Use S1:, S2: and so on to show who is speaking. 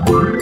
S1: Bye.